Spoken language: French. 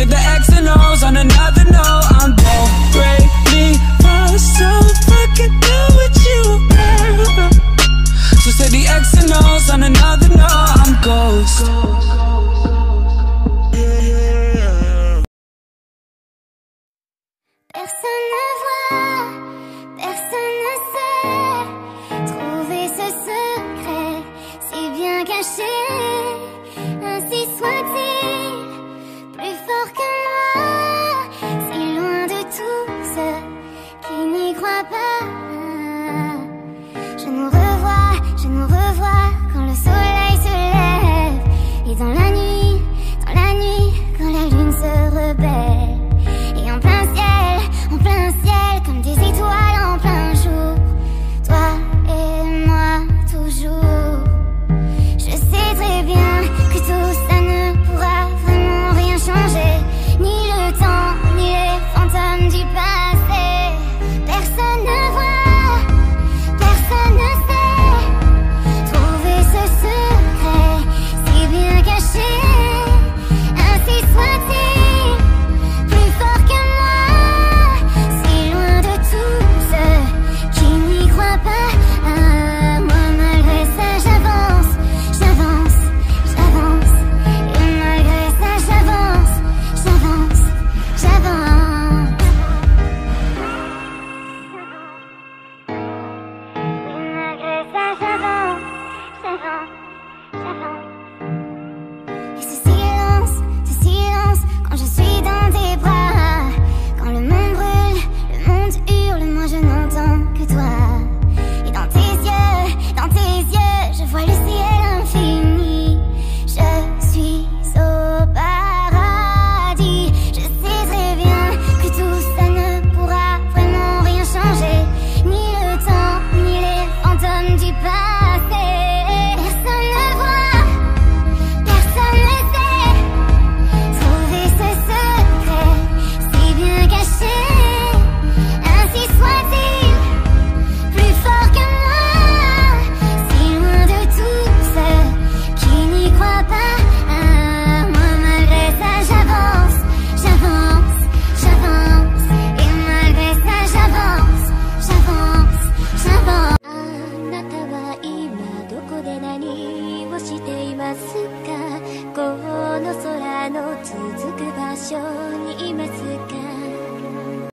Took the X and O's on another note. I'm dead. Break me first, so fucking do what you So say the X and O's on another note. I'm ghost. Personne ne sait trouver ce secret si bien caché. ていますか？この空の続く場所にいますか？